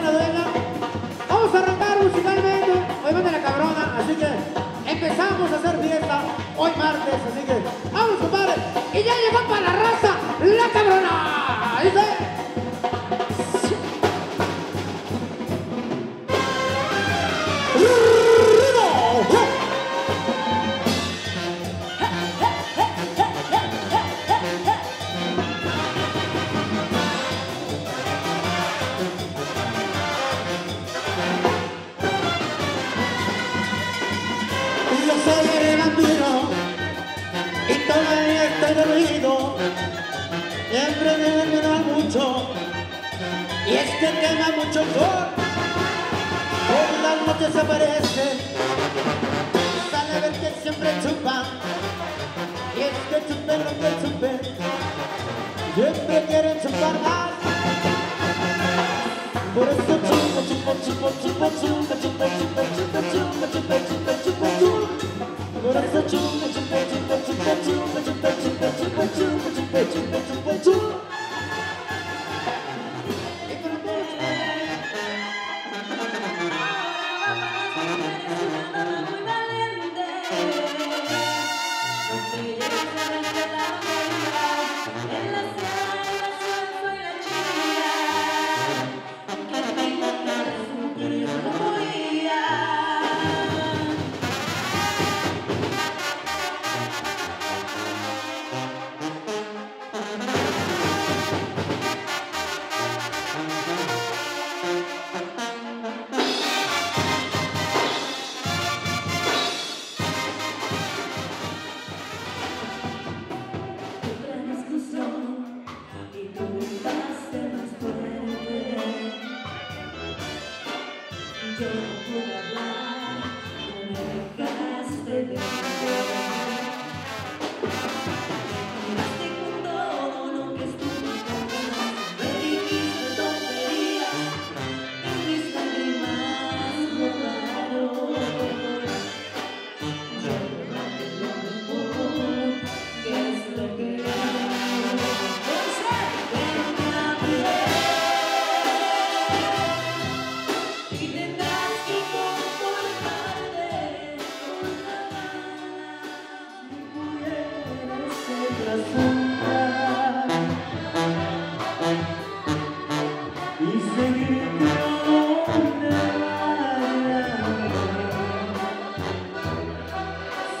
de la dueña. Vamos a arrancar musicalmente. Hoy viene la cabrona, así que empezamos a hacer fiesta hoy martes, vampiro y todavía estoy dormido. Siempre me duermo mucho y es que quema mucho sol. Por las noches aparece, sale a ver que siempre chupa. Y es que chupe lo que chupe, siempre quieren chupar más. Por eso chupo, chupo, chupo, chupo, chupo, chupo, chupo, But it's a tune that you bet you bet you bet you